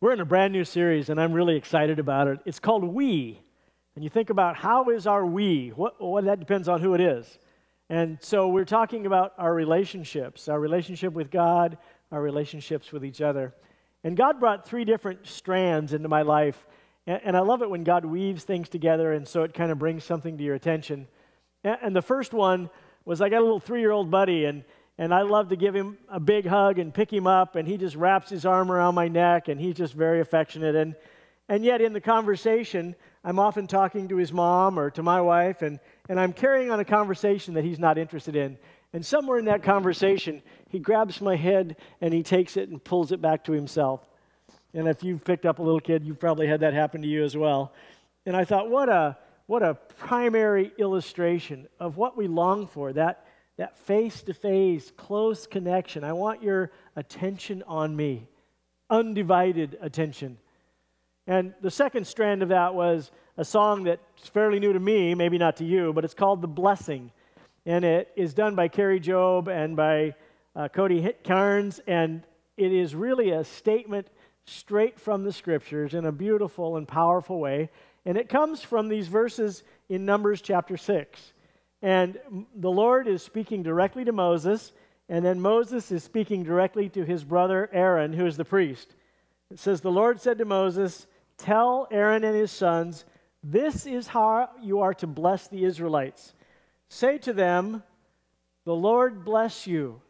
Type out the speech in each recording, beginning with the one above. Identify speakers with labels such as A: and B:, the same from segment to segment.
A: We're in a brand new series, and I'm really excited about it. It's called We. And you think about how is our we? What, well, that depends on who it is. And so we're talking about our relationships, our relationship with God, our relationships with each other. And God brought three different strands into my life. And, and I love it when God weaves things together, and so it kind of brings something to your attention. And, and the first one was I got a little three year old buddy, and and I love to give him a big hug and pick him up, and he just wraps his arm around my neck, and he's just very affectionate. And, and yet, in the conversation, I'm often talking to his mom or to my wife, and, and I'm carrying on a conversation that he's not interested in. And somewhere in that conversation, he grabs my head and he takes it and pulls it back to himself. And if you've picked up a little kid, you've probably had that happen to you as well. And I thought, what a, what a primary illustration of what we long for that that face to face, close connection. I want your attention on me, undivided attention. And the second strand of that was a song that's fairly new to me, maybe not to you, but it's called The Blessing. And it is done by Kari Jobe and by uh, Cody Carnes. And it is really a statement straight from the scriptures in a beautiful and powerful way. And it comes from these verses in Numbers chapter 6. And the Lord is speaking directly to Moses, and then Moses is speaking directly to his brother Aaron, who is the priest. It says, The Lord said to Moses, Tell Aaron and his sons, this is how you are to bless the Israelites. Say to them, The Lord bless you,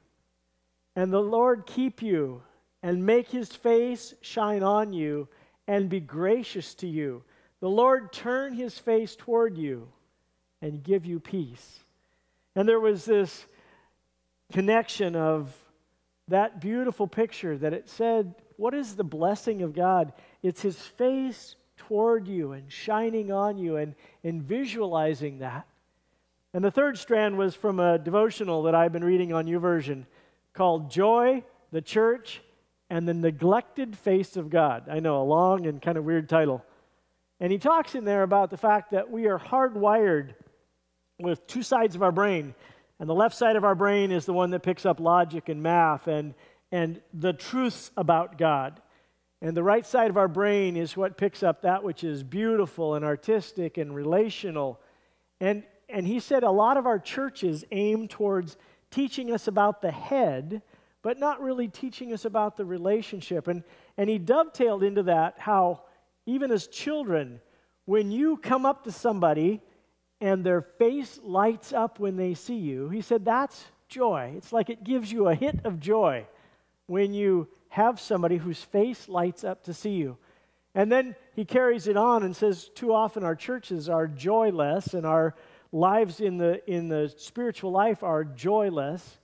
A: and the Lord keep you, and make his face shine on you, and be gracious to you. The Lord turn his face toward you and give you peace. And there was this connection of that beautiful picture that it said, What is the blessing of God? It's His face toward you and shining on you and, and visualizing that. And the third strand was from a devotional that I've been reading on YouVersion called Joy, the Church, and the Neglected Face of God. I know, a long and kind of weird title. And he talks in there about the fact that we are hardwired with two sides of our brain. And the left side of our brain is the one that picks up logic and math and, and the truths about God. And the right side of our brain is what picks up that which is beautiful and artistic and relational. And, and he said a lot of our churches aim towards teaching us about the head, but not really teaching us about the relationship. And, and he dovetailed into that how, even as children, when you come up to somebody and their face lights up when they see you. He said, That's joy. It's like it gives you a hit of joy when you have somebody whose face lights up to see you. And then he carries it on and says, Too often our churches are joyless and our lives in the, in the spiritual life are joyless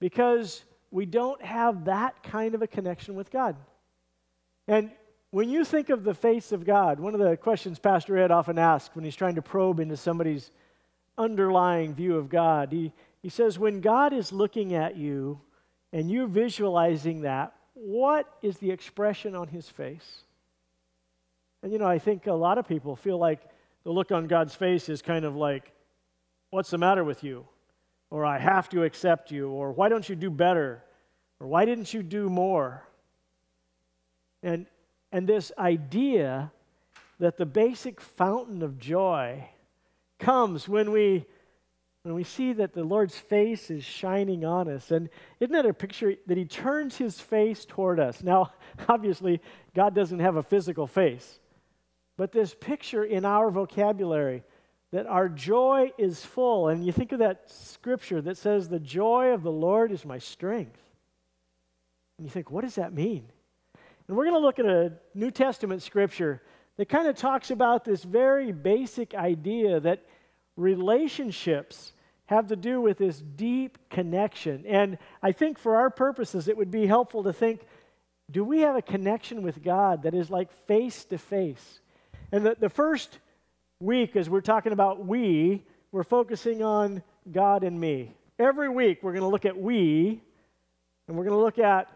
A: because we don't have that kind of a connection with God. And when you think of the face of God, one of the questions Pastor Ed often asks when he's trying to probe into somebody's underlying view of God, he, he says, When God is looking at you and you're visualizing that, what is the expression on his face? And you know, I think a lot of people feel like the look on God's face is kind of like, What's the matter with you? Or I have to accept you, or why don't you do better? Or why didn't you do more? And and this idea that the basic fountain of joy comes when we when we see that the Lord's face is shining on us. And isn't that a picture that He turns His face toward us? Now, obviously, God doesn't have a physical face, but this picture in our vocabulary that our joy is full. And you think of that scripture that says, The joy of the Lord is my strength. And you think, what does that mean? And we're going to look at a New Testament scripture that kind of talks about this very basic idea that relationships have to do with this deep connection. And I think for our purposes, it would be helpful to think do we have a connection with God that is like face to face? And the, the first week, as we're talking about we, we're focusing on God and me. Every week, we're going to look at we, and we're going to look at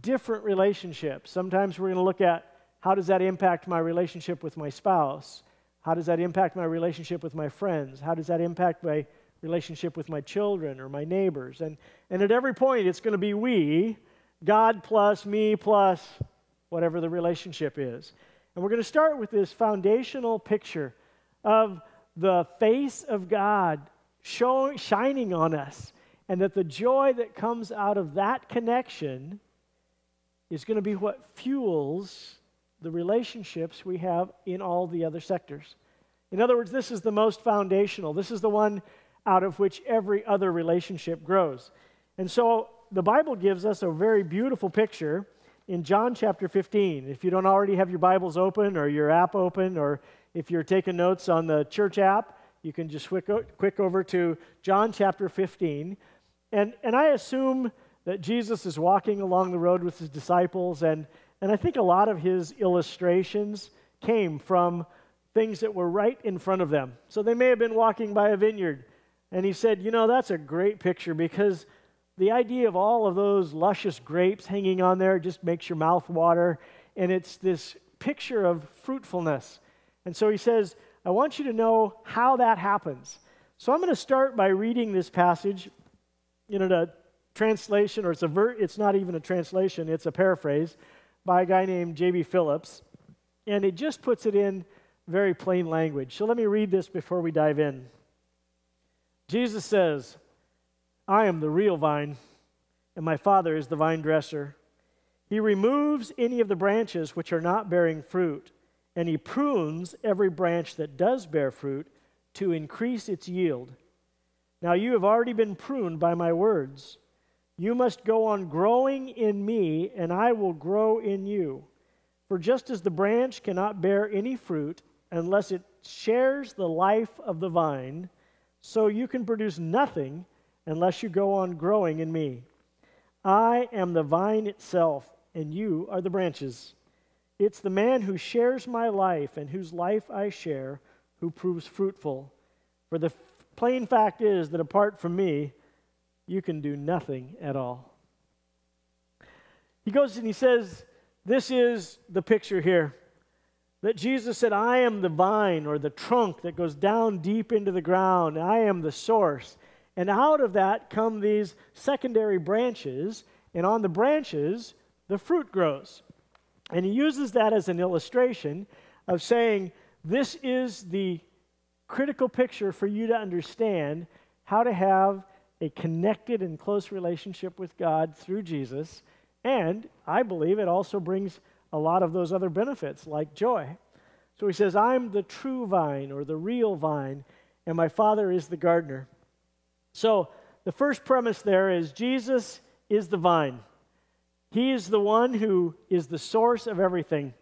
A: different relationships. Sometimes we're going to look at how does that impact my relationship with my spouse? How does that impact my relationship with my friends? How does that impact my relationship with my children or my neighbors? And, and at every point, it's going to be we, God plus me plus whatever the relationship is. And we're going to start with this foundational picture of the face of God shining on us, and that the joy that comes out of that connection is going to be what fuels the relationships we have in all the other sectors. In other words, this is the most foundational. This is the one out of which every other relationship grows. And so the Bible gives us a very beautiful picture in John chapter 15. If you don't already have your Bibles open or your app open, or if you're taking notes on the church app, you can just quick, quick over to John chapter 15. And, and I assume that Jesus is walking along the road with his disciples, and, and I think a lot of his illustrations came from things that were right in front of them. So they may have been walking by a vineyard, and he said, You know, that's a great picture because the idea of all of those luscious grapes hanging on there just makes your mouth water, and it's this picture of fruitfulness. And so he says, I want you to know how that happens. So I'm going to start by reading this passage in a translation, or it's, a ver- it's not even a translation, it's a paraphrase by a guy named J.B. Phillips. And it just puts it in very plain language. So let me read this before we dive in. Jesus says, I am the real vine, and my Father is the vine dresser. He removes any of the branches which are not bearing fruit and he prunes every branch that does bear fruit to increase its yield. Now you have already been pruned by my words. You must go on growing in me, and I will grow in you. For just as the branch cannot bear any fruit unless it shares the life of the vine, so you can produce nothing unless you go on growing in me. I am the vine itself, and you are the branches. It's the man who shares my life and whose life I share who proves fruitful. For the plain fact is that apart from me, you can do nothing at all. He goes and he says, This is the picture here. That Jesus said, I am the vine or the trunk that goes down deep into the ground. I am the source. And out of that come these secondary branches, and on the branches, the fruit grows. And he uses that as an illustration of saying, this is the critical picture for you to understand how to have a connected and close relationship with God through Jesus. And I believe it also brings a lot of those other benefits like joy. So he says, I'm the true vine or the real vine, and my Father is the gardener. So the first premise there is Jesus is the vine. He is the one who is the source of everything.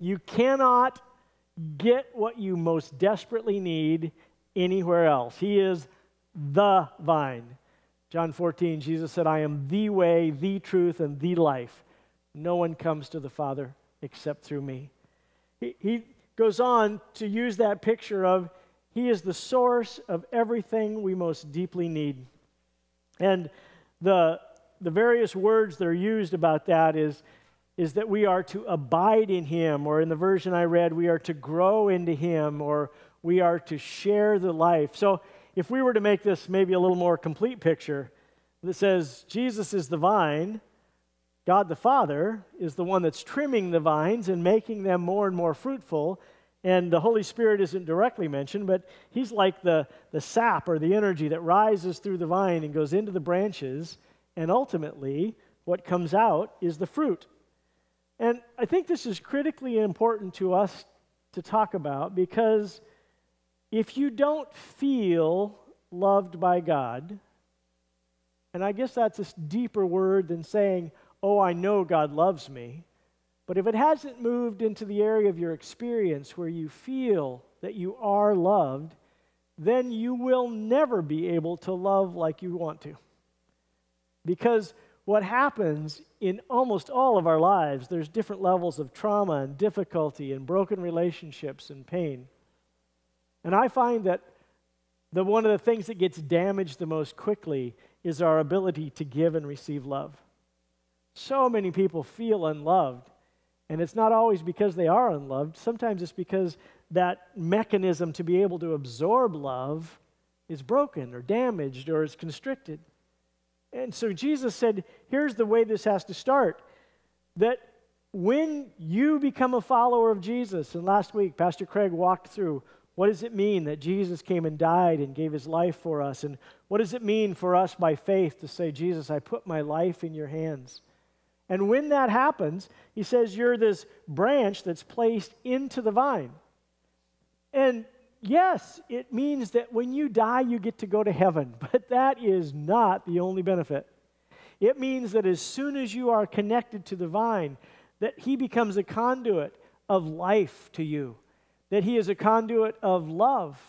A: You cannot get what you most desperately need anywhere else. He is the vine. John 14, Jesus said, I am the way, the truth, and the life. No one comes to the Father except through me. He, he goes on to use that picture of He is the source of everything we most deeply need. And the the various words that are used about that is, is that we are to abide in Him, or in the version I read, we are to grow into Him, or we are to share the life. So if we were to make this maybe a little more complete picture that says Jesus is the vine, God the Father is the one that's trimming the vines and making them more and more fruitful. And the Holy Spirit isn't directly mentioned, but He's like the, the sap or the energy that rises through the vine and goes into the branches and ultimately, what comes out is the fruit. And I think this is critically important to us to talk about because if you don't feel loved by God, and I guess that's a deeper word than saying, oh, I know God loves me. But if it hasn't moved into the area of your experience where you feel that you are loved, then you will never be able to love like you want to. Because what happens in almost all of our lives, there's different levels of trauma and difficulty and broken relationships and pain. And I find that the, one of the things that gets damaged the most quickly is our ability to give and receive love. So many people feel unloved, and it's not always because they are unloved. Sometimes it's because that mechanism to be able to absorb love is broken or damaged or is constricted. And so Jesus said, here's the way this has to start that when you become a follower of Jesus, and last week Pastor Craig walked through what does it mean that Jesus came and died and gave his life for us? And what does it mean for us by faith to say, Jesus, I put my life in your hands? And when that happens, he says, You're this branch that's placed into the vine. And yes, it means that when you die, you get to go to heaven, but that is not the only benefit. It means that as soon as you are connected to the vine, that he becomes a conduit of life to you, that he is a conduit of love,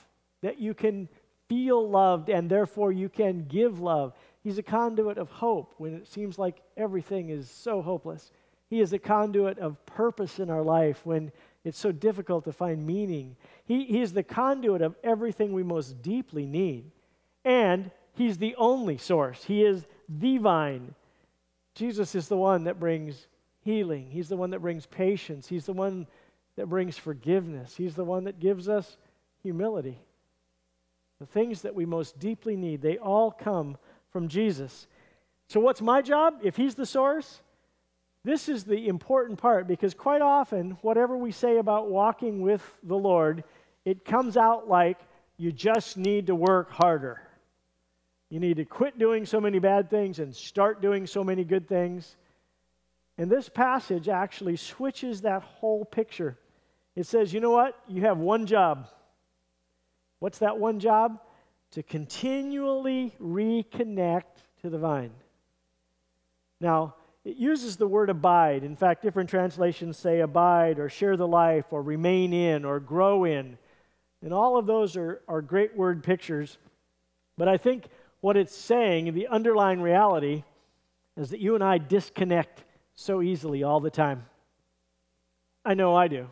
A: that you can feel loved and therefore you can give love. He's a conduit of hope when it seems like everything is so hopeless. He is a conduit of purpose in our life when it's so difficult to find meaning. He, he is the conduit of everything we most deeply need. And He's the only source. He is the vine. Jesus is the one that brings healing. He's the one that brings patience. He's the one that brings forgiveness. He's the one that gives us humility. The things that we most deeply need, they all come from Jesus. So, what's my job? If He's the source, this is the important part because quite often, whatever we say about walking with the Lord, it comes out like you just need to work harder. You need to quit doing so many bad things and start doing so many good things. And this passage actually switches that whole picture. It says, you know what? You have one job. What's that one job? To continually reconnect to the vine. Now, it uses the word abide. In fact, different translations say abide or share the life or remain in or grow in. And all of those are, are great word pictures. But I think what it's saying, the underlying reality, is that you and I disconnect so easily all the time. I know I do.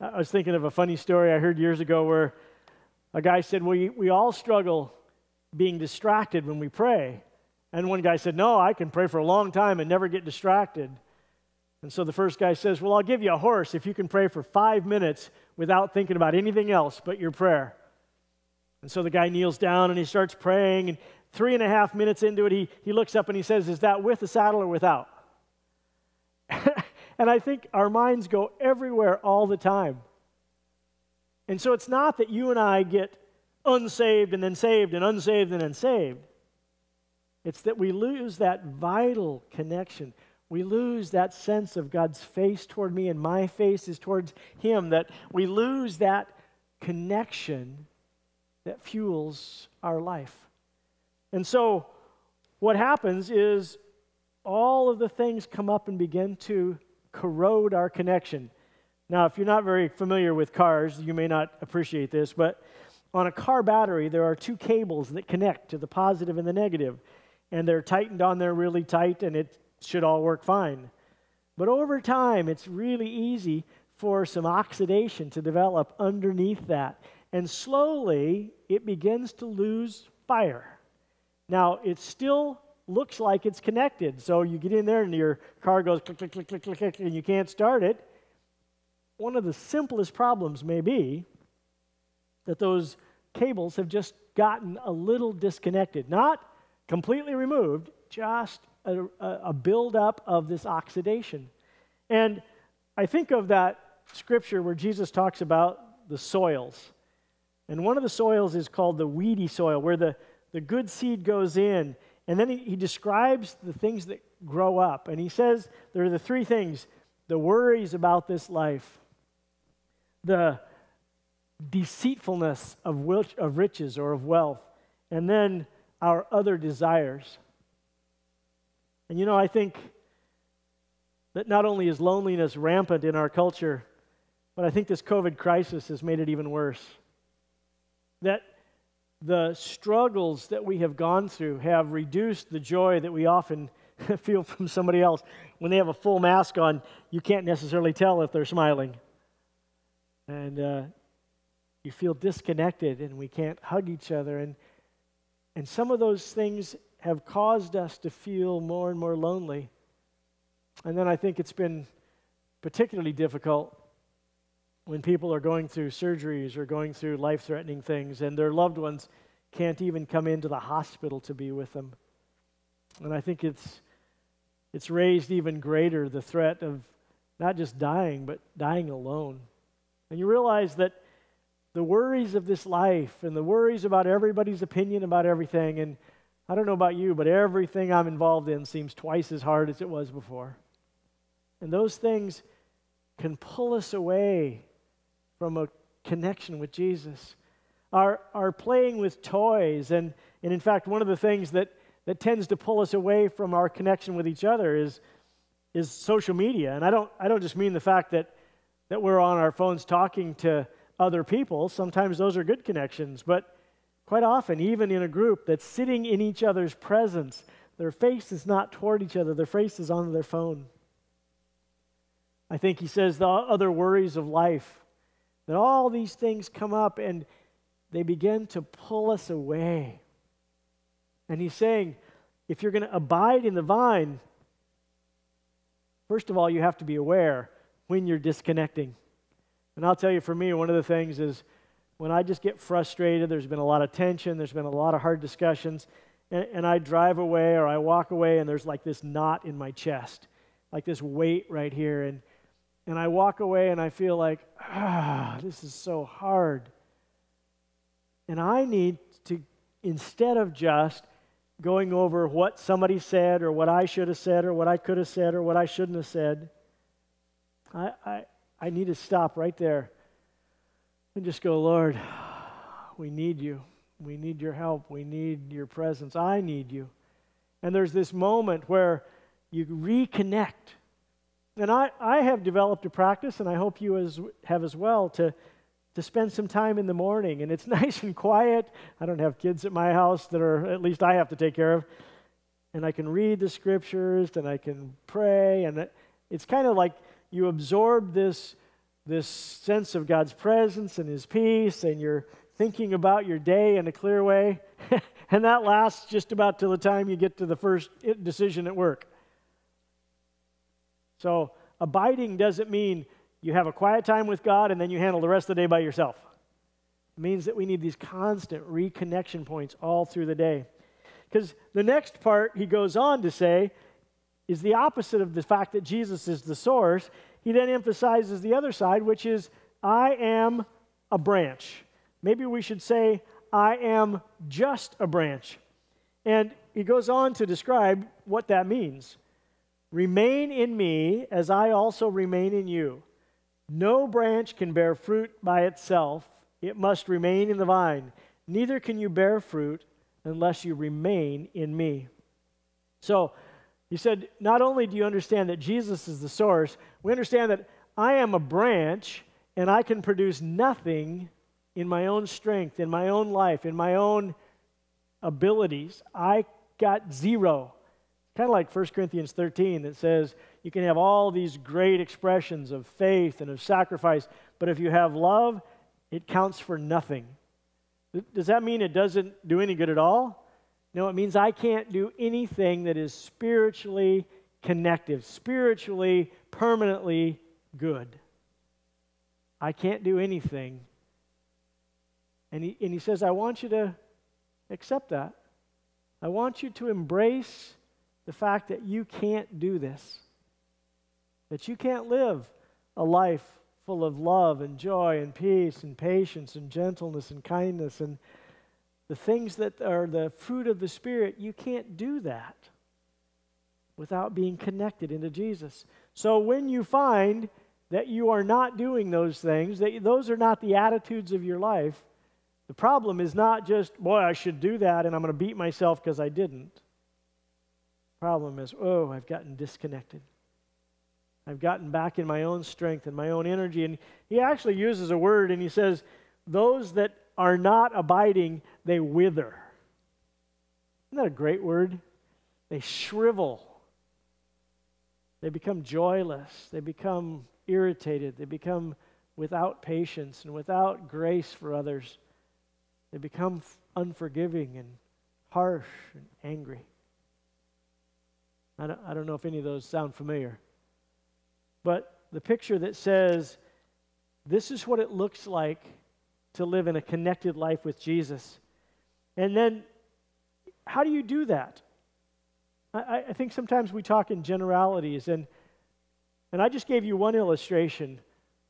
A: I was thinking of a funny story I heard years ago where a guy said, We, we all struggle being distracted when we pray. And one guy said, No, I can pray for a long time and never get distracted. And so the first guy says, Well, I'll give you a horse if you can pray for five minutes without thinking about anything else but your prayer. And so the guy kneels down and he starts praying. And three and a half minutes into it, he, he looks up and he says, Is that with the saddle or without? And I think our minds go everywhere all the time. And so it's not that you and I get unsaved and then saved and unsaved and then saved. It's that we lose that vital connection. We lose that sense of God's face toward me and my face is towards Him, that we lose that connection that fuels our life. And so, what happens is all of the things come up and begin to corrode our connection. Now, if you're not very familiar with cars, you may not appreciate this, but on a car battery, there are two cables that connect to the positive and the negative and they're tightened on there really tight, and it should all work fine. But over time, it's really easy for some oxidation to develop underneath that. And slowly, it begins to lose fire. Now, it's still looks like it's connected. So you get in there and your car goes click, click, click, click, click, click, and you can't start it. One of the simplest problems may be that those cables have just gotten a little disconnected. Not completely removed, just a, a buildup of this oxidation. And I think of that scripture where Jesus talks about the soils. And one of the soils is called the weedy soil, where the, the good seed goes in. And then he, he describes the things that grow up. And he says there are the three things the worries about this life, the deceitfulness of, of riches or of wealth, and then our other desires. And you know, I think that not only is loneliness rampant in our culture, but I think this COVID crisis has made it even worse. That the struggles that we have gone through have reduced the joy that we often feel from somebody else. When they have a full mask on, you can't necessarily tell if they're smiling. And uh, you feel disconnected, and we can't hug each other. And and some of those things have caused us to feel more and more lonely. And then I think it's been particularly difficult when people are going through surgeries or going through life threatening things and their loved ones can't even come into the hospital to be with them. And I think it's, it's raised even greater the threat of, not just dying, but dying alone. And you realize that the worries of this life and the worries about everybody's opinion about everything, and I don't know about you, but everything I'm involved in seems twice as hard as it was before. And those things can pull us away from a connection with Jesus. Our, our playing with toys, and, and in fact, one of the things that, that tends to pull us away from our connection with each other is, is social media. And I don't, I don't just mean the fact that, that we're on our phones talking to other people. Sometimes those are good connections, but quite often, even in a group that's sitting in each other's presence, their face is not toward each other, their face is on their phone. I think he says the other worries of life, that all these things come up and they begin to pull us away. And he's saying, if you're going to abide in the vine, first of all, you have to be aware when you're disconnecting. And I'll tell you, for me, one of the things is when I just get frustrated, there's been a lot of tension, there's been a lot of hard discussions, and, and I drive away or I walk away, and there's like this knot in my chest, like this weight right here. And and I walk away and I feel like, ah, this is so hard. And I need to, instead of just going over what somebody said or what I should have said or what I could have said or what I shouldn't have said, I, I, I need to stop right there and just go, Lord, we need you. We need your help. We need your presence. I need you. And there's this moment where you reconnect and I, I have developed a practice, and I hope you as, have as well, to, to spend some time in the morning. And it's nice and quiet. I don't have kids at my house that are, at least I have to take care of. And I can read the scriptures and I can pray. And it's kind of like you absorb this, this sense of God's presence and His peace, and you're thinking about your day in a clear way. and that lasts just about till the time you get to the first decision at work. So, abiding doesn't mean you have a quiet time with God and then you handle the rest of the day by yourself. It means that we need these constant reconnection points all through the day. Because the next part he goes on to say is the opposite of the fact that Jesus is the source. He then emphasizes the other side, which is, I am a branch. Maybe we should say, I am just a branch. And he goes on to describe what that means. Remain in me as I also remain in you. No branch can bear fruit by itself, it must remain in the vine. Neither can you bear fruit unless you remain in me. So, he said, not only do you understand that Jesus is the source, we understand that I am a branch and I can produce nothing in my own strength, in my own life, in my own abilities. I got zero. Kind of like 1 Corinthians 13 that says you can have all these great expressions of faith and of sacrifice, but if you have love, it counts for nothing. Does that mean it doesn't do any good at all? No, it means I can't do anything that is spiritually connective, spiritually, permanently good. I can't do anything. And he, and he says, I want you to accept that. I want you to embrace the fact that you can't do this, that you can't live a life full of love and joy and peace and patience and gentleness and kindness and the things that are the fruit of the Spirit, you can't do that without being connected into Jesus. So when you find that you are not doing those things, that those are not the attitudes of your life, the problem is not just, boy, I should do that and I'm going to beat myself because I didn't. Problem is, oh, I've gotten disconnected. I've gotten back in my own strength and my own energy. And he actually uses a word and he says, Those that are not abiding, they wither. Isn't that a great word? They shrivel. They become joyless. They become irritated. They become without patience and without grace for others. They become unforgiving and harsh and angry. I don't, I don't know if any of those sound familiar. But the picture that says, this is what it looks like to live in a connected life with Jesus. And then, how do you do that? I, I think sometimes we talk in generalities, and And I just gave you one illustration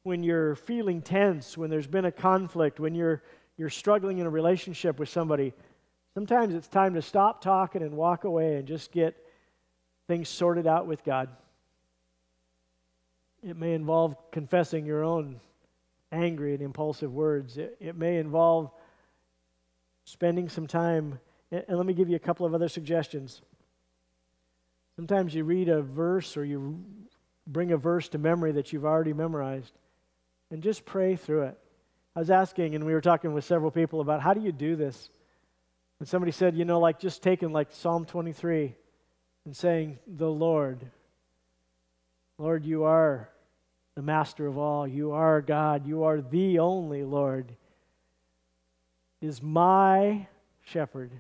A: when you're feeling tense, when there's been a conflict, when you're, you're struggling in a relationship with somebody. Sometimes it's time to stop talking and walk away and just get things sorted out with God. It may involve confessing your own angry and impulsive words. It, it may involve spending some time. And let me give you a couple of other suggestions. Sometimes you read a verse or you bring a verse to memory that you've already memorized and just pray through it. I was asking, and we were talking with several people about how do you do this? And somebody said, you know, like just taking like Psalm 23 and saying, The Lord, Lord, you are the master of all. You are God. You are the only Lord. Is my shepherd.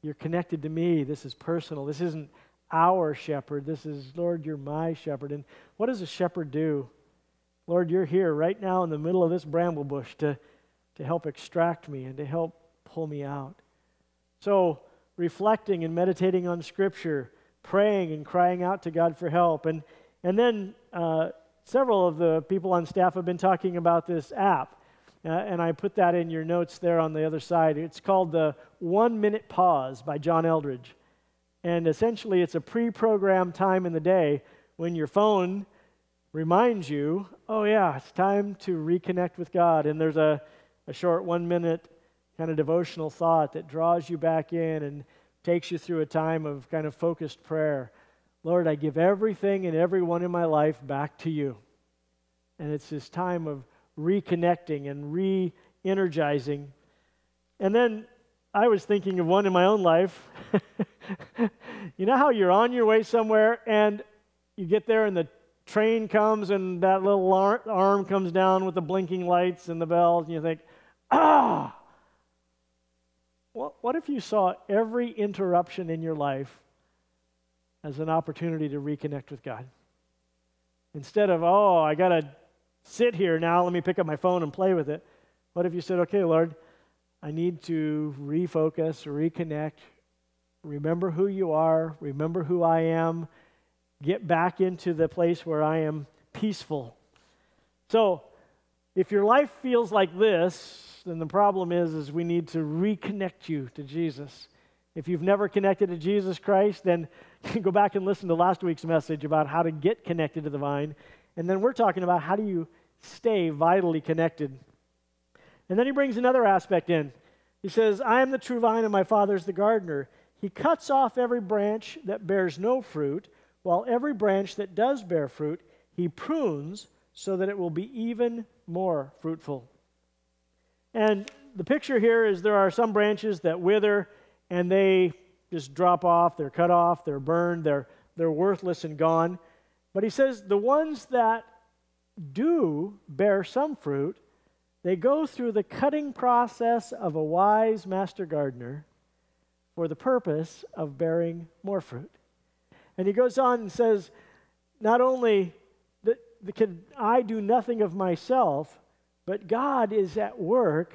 A: You're connected to me. This is personal. This isn't our shepherd. This is, Lord, you're my shepherd. And what does a shepherd do? Lord, you're here right now in the middle of this bramble bush to, to help extract me and to help pull me out. So, reflecting and meditating on Scripture, praying and crying out to God for help. And, and then uh, several of the people on staff have been talking about this app. Uh, and I put that in your notes there on the other side. It's called the One Minute Pause by John Eldredge. And essentially, it's a pre programmed time in the day when your phone reminds you, oh, yeah, it's time to reconnect with God. And there's a, a short one minute kind of devotional thought that draws you back in and takes you through a time of kind of focused prayer. Lord, I give everything and everyone in my life back to you. And it's this time of reconnecting and re energizing. And then I was thinking of one in my own life. you know how you're on your way somewhere and you get there and the train comes and that little arm comes down with the blinking lights and the bells, and you think, ah! What, what if you saw every interruption in your life as an opportunity to reconnect with God? Instead of, oh, I got to sit here now, let me pick up my phone and play with it. What if you said, okay, Lord, I need to refocus, reconnect, remember who you are, remember who I am, get back into the place where I am peaceful. So, if your life feels like this, then the problem is is we need to reconnect you to Jesus. If you've never connected to Jesus Christ, then go back and listen to last week's message about how to get connected to the vine. And then we're talking about how do you stay vitally connected. And then he brings another aspect in. He says, I am the true vine and my Father is the gardener. He cuts off every branch that bears no fruit, while every branch that does bear fruit, he prunes so that it will be even more fruitful. And the picture here is there are some branches that wither and they just drop off, they're cut off, they're burned, they're, they're worthless and gone. But he says the ones that do bear some fruit, they go through the cutting process of a wise master gardener for the purpose of bearing more fruit. And he goes on and says, not only that, can I do nothing of myself, but God is at work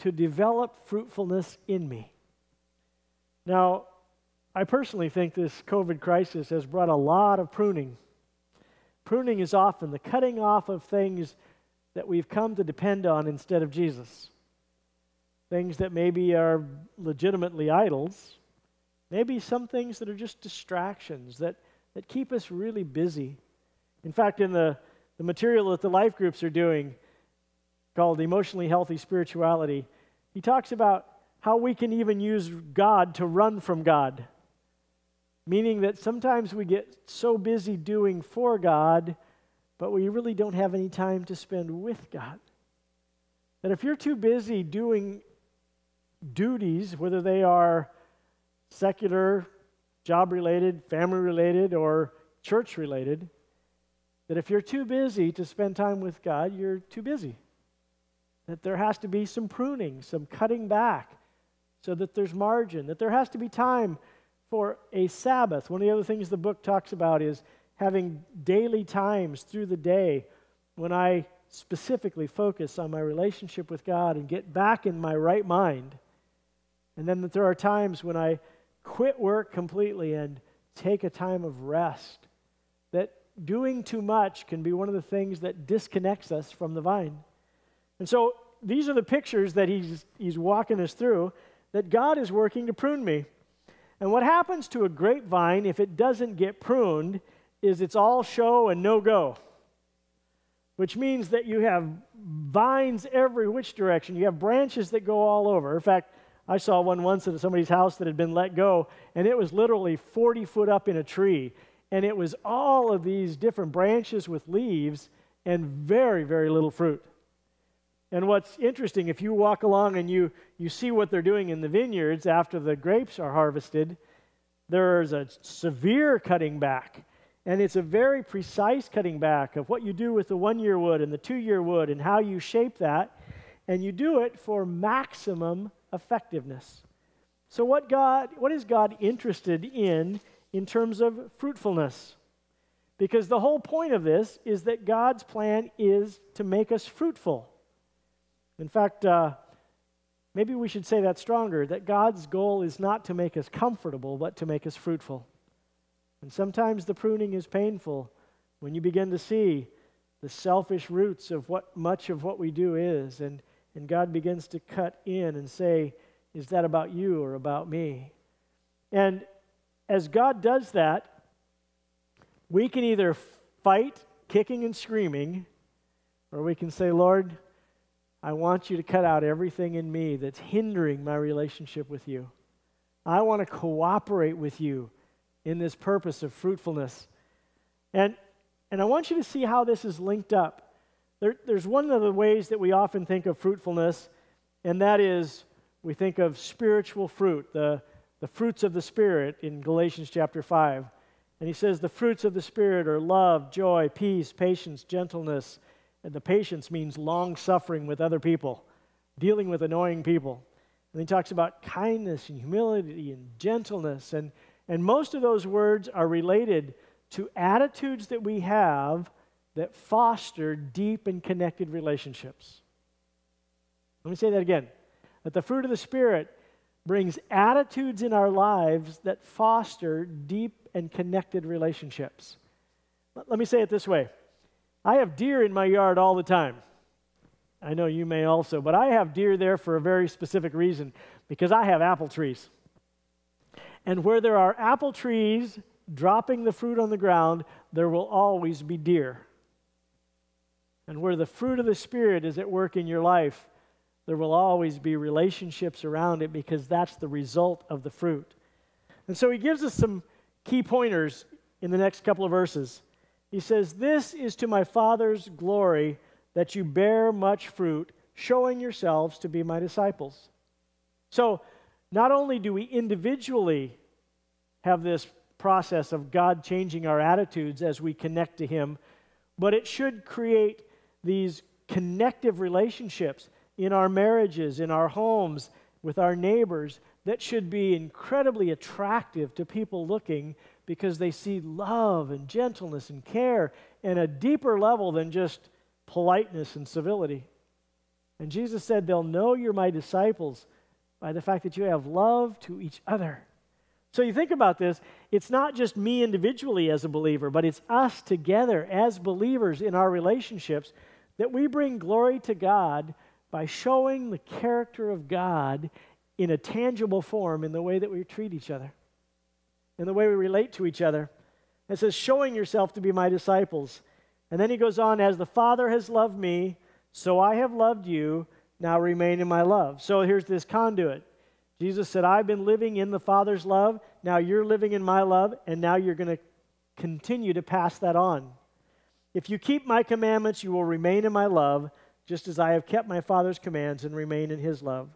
A: to develop fruitfulness in me. Now, I personally think this COVID crisis has brought a lot of pruning. Pruning is often the cutting off of things that we've come to depend on instead of Jesus. Things that maybe are legitimately idols, maybe some things that are just distractions that, that keep us really busy. In fact, in the, the material that the life groups are doing, called Emotionally Healthy Spirituality, he talks about how we can even use God to run from God. Meaning that sometimes we get so busy doing for God, but we really don't have any time to spend with God. That if you're too busy doing duties, whether they are secular, job related, family related, or church related, that if you're too busy to spend time with God, you're too busy that there has to be some pruning, some cutting back, so that there's margin, that there has to be time for a Sabbath. One of the other things the book talks about is having daily times through the day when I specifically focus on my relationship with God and get back in my right mind. And then that there are times when I quit work completely and take a time of rest. That doing too much can be one of the things that disconnects us from the vine. And so these are the pictures that he's, he's walking us through that God is working to prune me. And what happens to a grapevine if it doesn't get pruned is it's all show and no go, which means that you have vines every which direction. You have branches that go all over. In fact, I saw one once at somebody's house that had been let go, and it was literally 40 foot up in a tree. And it was all of these different branches with leaves and very, very little fruit. And what's interesting, if you walk along and you, you see what they're doing in the vineyards after the grapes are harvested, there's a severe cutting back. And it's a very precise cutting back of what you do with the one year wood and the two year wood and how you shape that. And you do it for maximum effectiveness. So, what, God, what is God interested in in terms of fruitfulness? Because the whole point of this is that God's plan is to make us fruitful. In fact, uh, maybe we should say that stronger that God's goal is not to make us comfortable, but to make us fruitful. And sometimes the pruning is painful when you begin to see the selfish roots of what much of what we do is. And, and God begins to cut in and say, Is that about you or about me? And as God does that, we can either fight kicking and screaming, or we can say, Lord, I want you to cut out everything in me that's hindering my relationship with you. I want to cooperate with you in this purpose of fruitfulness. And, and I want you to see how this is linked up. There, there's one of the ways that we often think of fruitfulness, and that is we think of spiritual fruit, the, the fruits of the Spirit in Galatians chapter 5. And he says the fruits of the Spirit are love, joy, peace, patience, gentleness, and the patience means long suffering with other people, dealing with annoying people. And he talks about kindness and humility and gentleness. And, and most of those words are related to attitudes that we have that foster deep and connected relationships. Let me say that again. That the fruit of the Spirit brings attitudes in our lives that foster deep and connected relationships. Let me say it this way I have deer in my yard all the time. I know you may also, but I have deer there for a very specific reason because I have apple trees. And where there are apple trees dropping the fruit on the ground, there will always be deer. And where the fruit of the Spirit is at work in your life, there will always be relationships around it because that's the result of the fruit. And so he gives us some key pointers in the next couple of verses. He says, This is to my Father's glory that you bear much fruit, showing yourselves to be my disciples. So, not only do we individually have this process of God changing our attitudes as we connect to Him, but it should create these connective relationships in our marriages, in our homes, with our neighbors that should be incredibly attractive to people looking because they see love and gentleness and care and a deeper level than just politeness and civility. And Jesus said, They'll know you're my disciples by the fact that you have love to each other. So you think about this, it's not just me individually as a believer, but it's us together as believers in our relationships that we bring glory to God by showing the character of God in a tangible form in the way that we treat each other in the way we relate to each other. It says, showing yourself to be my disciples. And then he goes on, as the Father has loved me, so I have loved you. Now remain in my love. So here's this conduit. Jesus said, I've been living in the Father's love. Now you're living in my love, and now you're going to continue to pass that on. If you keep my commandments, you will remain in my love, just as I have kept my Father's commands and remain in his love.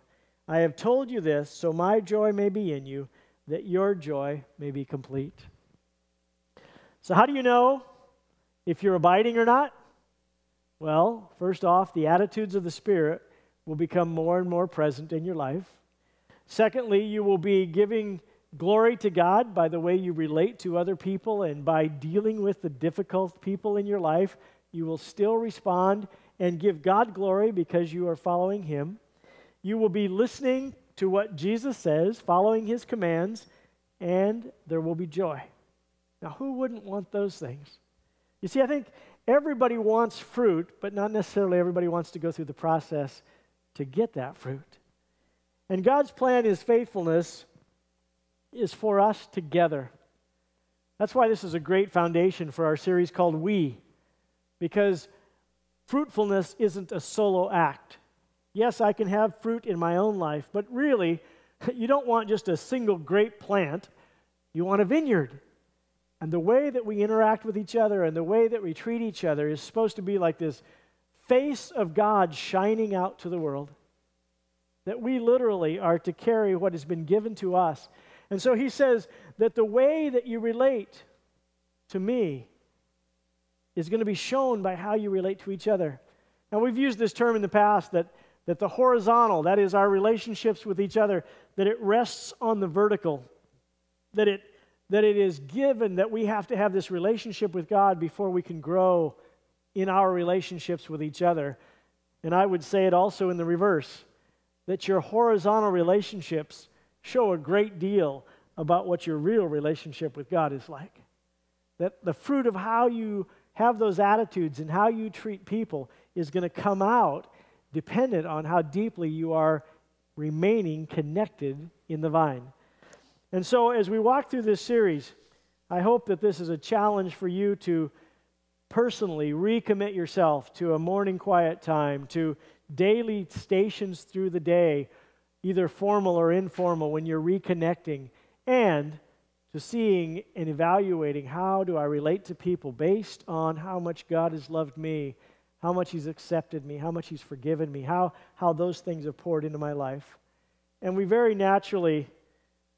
A: I have told you this, so my joy may be in you that your joy may be complete. So, how do you know if you're abiding or not? Well, first off, the attitudes of the Spirit will become more and more present in your life. Secondly, you will be giving glory to God by the way you relate to other people and by dealing with the difficult people in your life. You will still respond and give God glory because you are following Him. You will be listening to what Jesus says, following his commands, and there will be joy. Now, who wouldn't want those things? You see, I think everybody wants fruit, but not necessarily everybody wants to go through the process to get that fruit. And God's plan is faithfulness is for us together. That's why this is a great foundation for our series called We, because fruitfulness isn't a solo act. Yes, I can have fruit in my own life, but really, you don't want just a single grape plant, you want a vineyard. And the way that we interact with each other and the way that we treat each other is supposed to be like this face of God shining out to the world. That we literally are to carry what has been given to us. And so he says that the way that you relate to me is going to be shown by how you relate to each other. Now, we've used this term in the past that, that the horizontal, that is our relationships with each other, that it rests on the vertical, that it, that it is given that we have to have this relationship with God before we can grow in our relationships with each other. And I would say it also in the reverse that your horizontal relationships show a great deal about what your real relationship with God is like. That the fruit of how you have those attitudes and how you treat people is going to come out dependent on how deeply you are remaining connected in the vine. And so, as we walk through this series, I hope that this is a challenge for you to personally recommit yourself to a morning quiet time, to daily stations through the day, either formal or informal, when you're reconnecting, and to seeing and evaluating how do I relate to people based on how much God has loved me, how much He's accepted me, how much He's forgiven me, how, how those things have poured into my life. And we very naturally,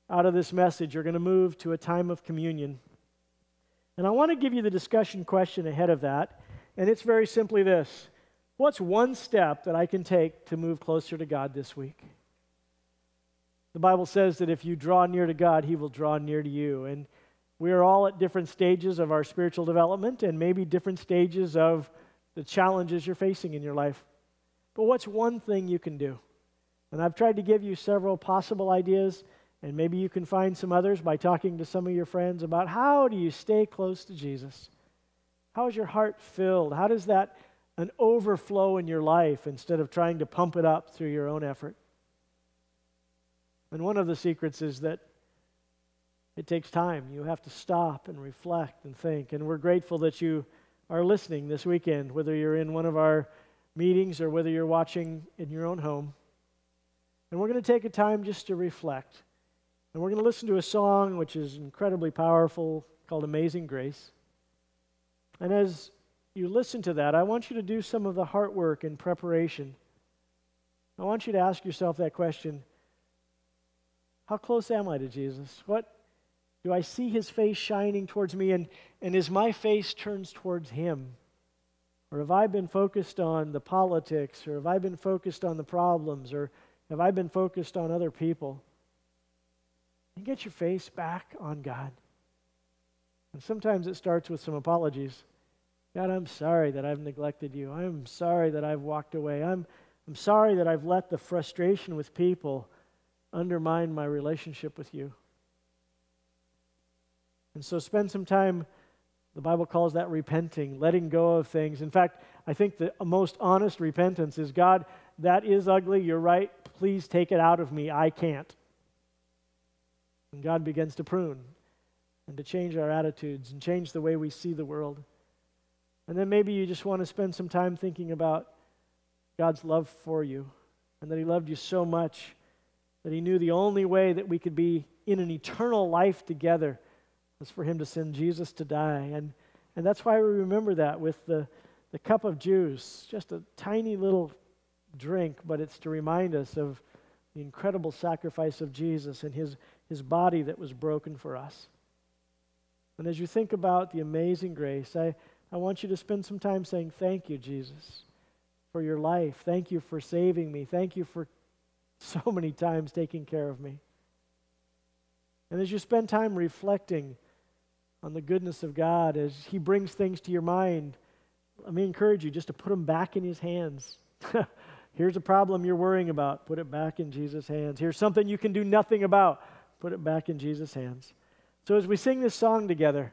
A: out of this message, are going to move to a time of communion. And I want to give you the discussion question ahead of that, and it's very simply this What's one step that I can take to move closer to God this week? The Bible says that if you draw near to God, He will draw near to you. And we are all at different stages of our spiritual development and maybe different stages of the challenges you're facing in your life. But what's one thing you can do? And I've tried to give you several possible ideas, and maybe you can find some others by talking to some of your friends about how do you stay close to Jesus? How is your heart filled? How does that an overflow in your life instead of trying to pump it up through your own effort? And one of the secrets is that it takes time. You have to stop and reflect and think. And we're grateful that you are listening this weekend, whether you're in one of our meetings or whether you're watching in your own home. And we're going to take a time just to reflect. And we're going to listen to a song which is incredibly powerful called Amazing Grace. And as you listen to that, I want you to do some of the heart work in preparation. I want you to ask yourself that question how close am I to Jesus? What do I see his face shining towards me and, and is my face turns towards him? Or have I been focused on the politics? Or have I been focused on the problems? Or have I been focused on other people? And get your face back on God. And sometimes it starts with some apologies. God, I'm sorry that I've neglected you. I'm sorry that I've walked away. I'm, I'm sorry that I've let the frustration with people undermine my relationship with you. And so spend some time, the Bible calls that repenting, letting go of things. In fact, I think the most honest repentance is God, that is ugly, you're right, please take it out of me, I can't. And God begins to prune and to change our attitudes and change the way we see the world. And then maybe you just want to spend some time thinking about God's love for you and that He loved you so much that he knew the only way that we could be in an eternal life together was for him to send Jesus to die. And, and that's why we remember that with the, the cup of juice, just a tiny little drink, but it's to remind us of the incredible sacrifice of Jesus and his, his body that was broken for us. And as you think about the amazing grace, I, I want you to spend some time saying, Thank you, Jesus, for your life. Thank you for saving me. Thank you for so many times taking care of me. And as you spend time reflecting on the goodness of God, as He brings things to your mind, let me encourage you just to put them back in His hands. Here's a problem you're worrying about. Put it back in Jesus' hands. Here's something you can do nothing about. Put it back in Jesus' hands. So as we sing this song together,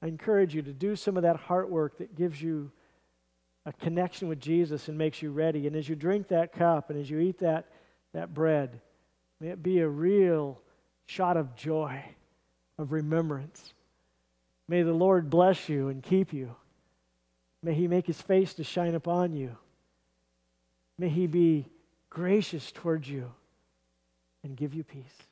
A: I encourage you to do some of that heart work that gives you a connection with Jesus and makes you ready. And as you drink that cup and as you eat that, that bread, may it be a real shot of joy, of remembrance. May the Lord bless you and keep you. May he make his face to shine upon you. May he be gracious towards you and give you peace.